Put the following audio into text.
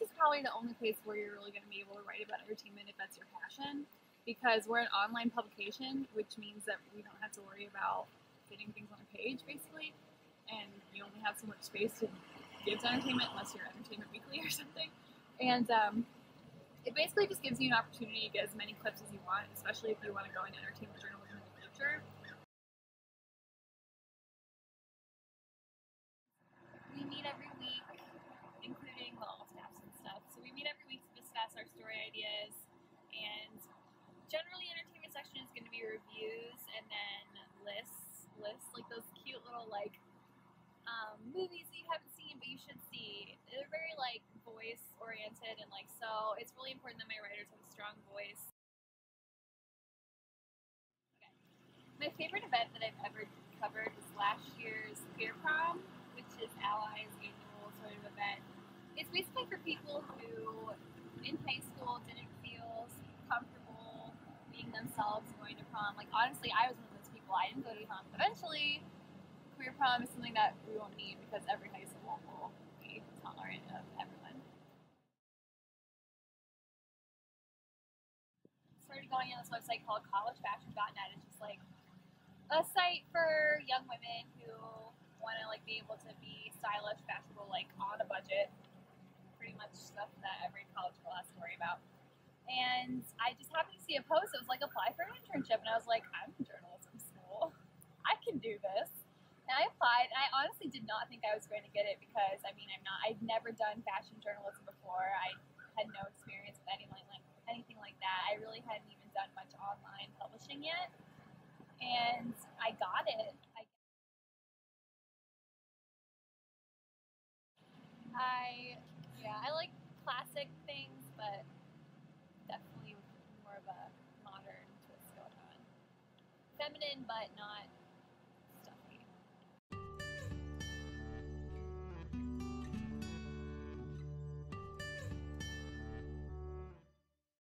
is probably the only place where you're really going to be able to write about entertainment if that's your passion, because we're an online publication, which means that we don't have to worry about fitting things on a page, basically, and you only have so much space to give to entertainment unless you're Entertainment Weekly or something. And um, it basically just gives you an opportunity to get as many clips as you want, especially if you want to go into entertainment journalism in the future. We meet every week, including the all staffs and stuff. So we meet discuss our story ideas, and generally, entertainment section is going to be reviews and then lists, lists like those cute little like um, movies that you haven't seen but you should see. They're very like voice oriented and like so it's really important that my writers have a strong voice. Okay. My favorite event that I've ever covered was last year's Queer Prom, which is Ally's annual sort of event. It's basically for people who in high school didn't feel comfortable being themselves going to prom. Like honestly I was one of those people. I didn't go to prom. Eventually queer prom is something that we won't need because every high school will be tolerant of everyone. Started going on this website called collegefashion.net. It's just like a site for young women who want to like be able to be stylish, fashionable, like on a budget. Much stuff that every college girl has to worry about. And I just happened to see a post. It was like apply for an internship, and I was like, I'm in journalism school. I can do this. And I applied, and I honestly did not think I was going to get it because I mean, I'm not. I've never done fashion journalism before. I had no experience with anything like anything like that. I really hadn't even done much online publishing yet, and I got it. I, I yeah, I like classic things, but definitely more of a modern twist going on. Feminine, but not